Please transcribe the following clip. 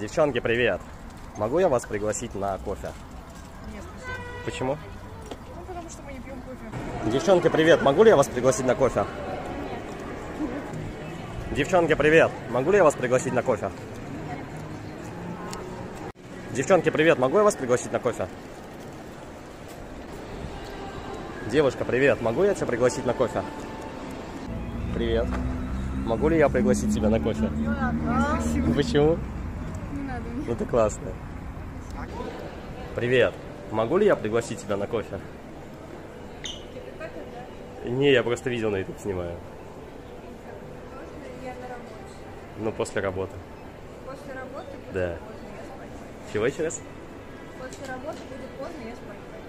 Девчонки, привет. Могу я вас пригласить на кофе? Нет, спасибо. Почему? Ну, потому что мы не пьем кофе. Девчонки, привет. Могу ли я вас пригласить на кофе? Девчонки, привет. Могу ли я вас пригласить на кофе? Девчонки, привет. Могу я вас пригласить на кофе? Девушка, привет. Могу я тебя пригласить на кофе? Привет. Могу ли я пригласить тебя на кофе? Спасибо. Почему? Ну ты классная. Привет. Могу ли я пригласить тебя на кофе? Не, я просто видео на YouTube снимаю. Ну, после работы. После работы Да. Чего еще раз? После работы будет поздно, я спать.